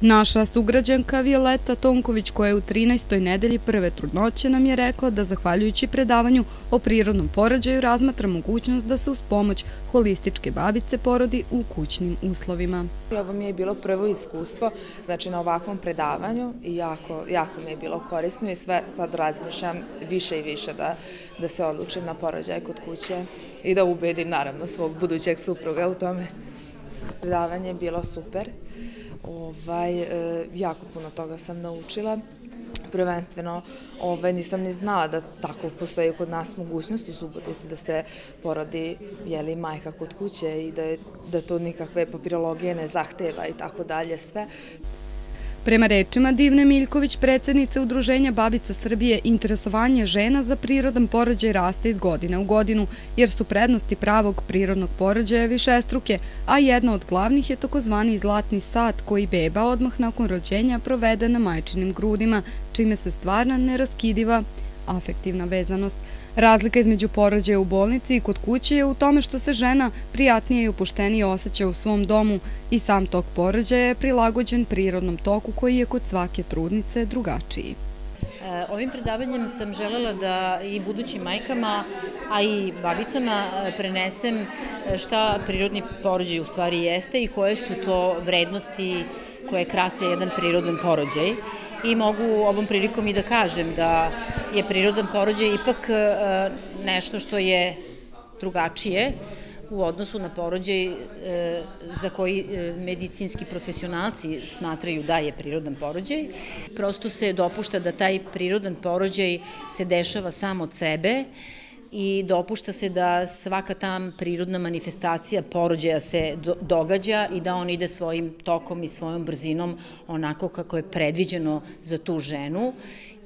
Naša sugrađanka Violeta Tonković, koja je u 13. nedelji prve trudnoće, nam je rekla da zahvaljujući predavanju o prirodnom porađaju razmatra mogućnost da se uz pomoć holističke babice porodi u kućnim uslovima. Ovo mi je bilo prvo iskustvo, znači na ovakvom predavanju i jako, jako mi je bilo korisno i sve sad razmišljam više i više da, da se odlučim na porođaj kod kuće i da ubedim naravno svog budućeg supruga u tome. Predavanje je bilo super. Ovaj, e, jako puno toga sam naučila. Prvenstveno ovaj, nisam ni znala da tako postoji kod nas mogućnost u Subotici da se porodi jeli, majka kod kuće i da, je, da to nikakve papirologije ne zahteva i tako dalje sve. Prema rečima Divne Miljković, predsednice Udruženja Babica Srbije, interesovanje žena za prirodan porođaj raste iz godine u godinu, jer su prednosti pravog prirodnog porođaja višestruke, a jedna od glavnih je takozvani zlatni sat koji beba odmah nakon rođenja provede na majčinim grudima, čime se stvarna neraskidiva afektivna vezanost. Razlika između porođaja u bolnici i kod kuće je u tome što se žena prijatnije i upuštenije osjeća u svom domu i sam tok porođaja je prilagođen prirodnom toku koji je kod svake trudnice drugačiji. E, ovim predavanjem sam želela da i budućim majkama, a i babicama e, prenesem e, šta prirodni porođaj u stvari jeste i koje su to vrednosti koje krase jedan prirodan porođaj i mogu ovom prilikom i da kažem da je prirodan porođaj ipak e, nešto što je drugačije u odnosu na porođaj za koji medicinski profesionalci smatraju da je prirodan porođaj. Prosto se dopušta da taj prirodan porođaj se dešava sam od sebe i dopušta se da svaka tam prirodna manifestacija porođaja se događa i da on ide svojim tokom i svojom brzinom onako kako je predviđeno za tu ženu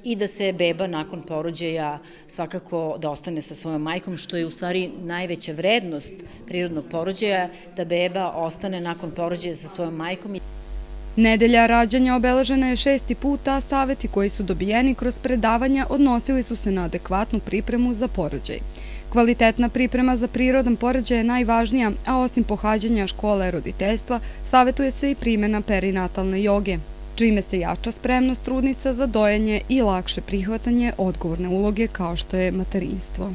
i da se beba nakon porođaja svakako da ostane sa svojom majkom, što je u stvari najveća vrednost prirodnog porođaja, da beba ostane nakon porođaja sa svojom majkom. Nedelja rađanja obeležena je šesti put, a saveti koji su dobijeni kroz predavanja odnosili su se na adekvatnu pripremu za porođaj. Kvalitetna priprema za prirodan porođaj je najvažnija, a osim pohađanja škole roditeljstva, savetuje se i primjena perinatalne joge, čime se jača spremnost trudnica za dojenje i lakše prihvatanje odgovorne uloge kao što je materinstvo.